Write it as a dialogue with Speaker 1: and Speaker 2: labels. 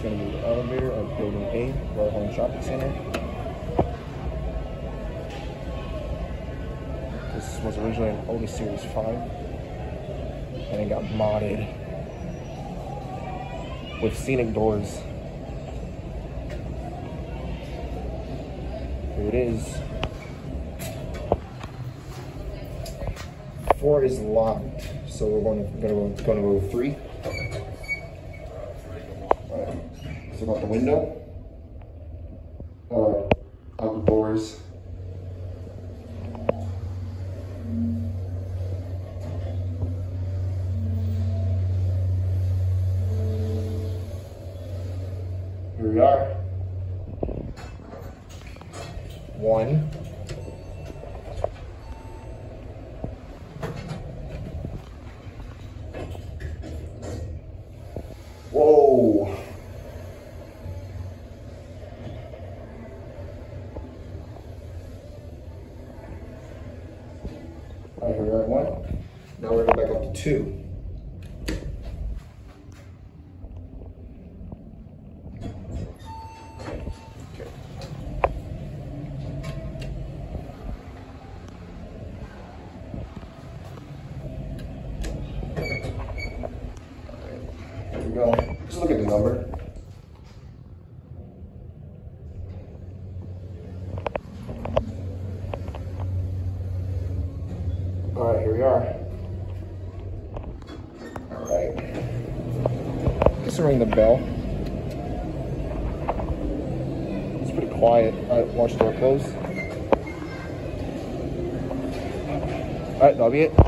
Speaker 1: is going to be the elevator of Building A, Home Shopping Center. This was originally an Otis Series 5, and it got modded with scenic doors. Here it is. Four is locked, so we're going to, going to, going to go three. So got the window. Uh, out the doors Here we are. One. All right, here we are at one. Now we're gonna back up to two. Okay. There we go. Just look at the number. All right, here we are. All right. Just ring the bell. It's pretty quiet. All right, watch the door close. All right, that'll be it.